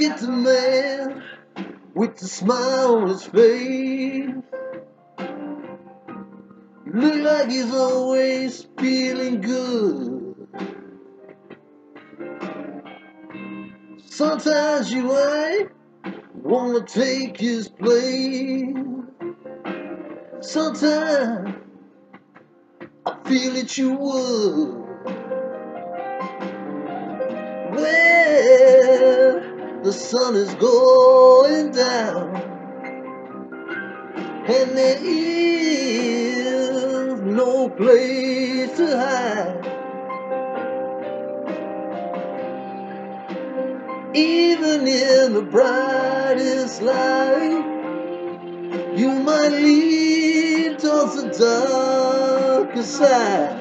Look at the man with the smile on his face. Look like he's always feeling good. Sometimes you ain't wanna take his place. Sometimes I feel that you would. The sun is going down, and there is no place to hide. Even in the brightest light, you might lead towards the darker side.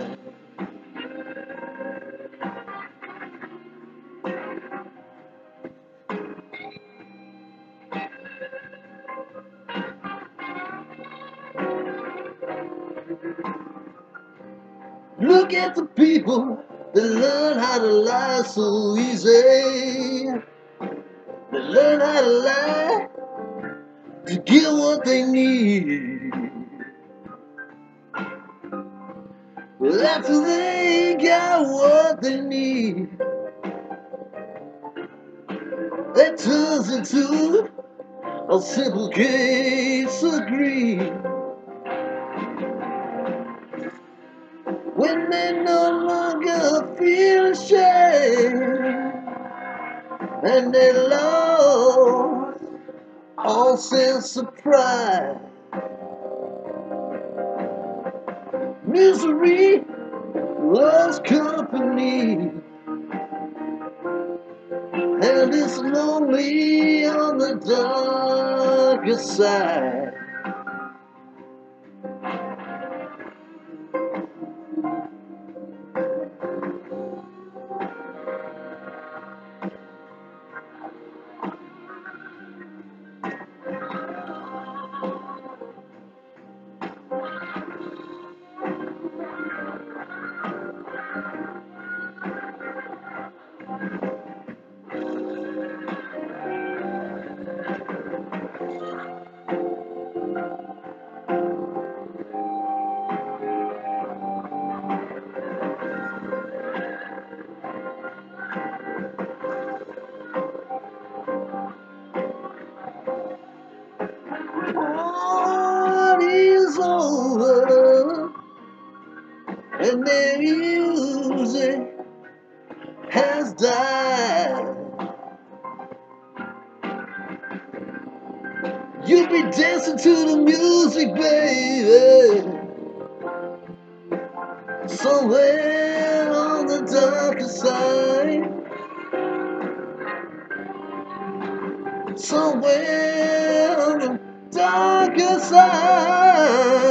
Look at the people that learn how to lie so easy. They learn how to lie to get what they need. Well, after they got what they need, that turns into a simple case of greed. When they no longer feel shame and they lost all sense of pride. Misery loves company and it's lonely on the darker side. And the music has died. You'll be dancing to the music, baby. Somewhere on the darker side. Somewhere on the darker side.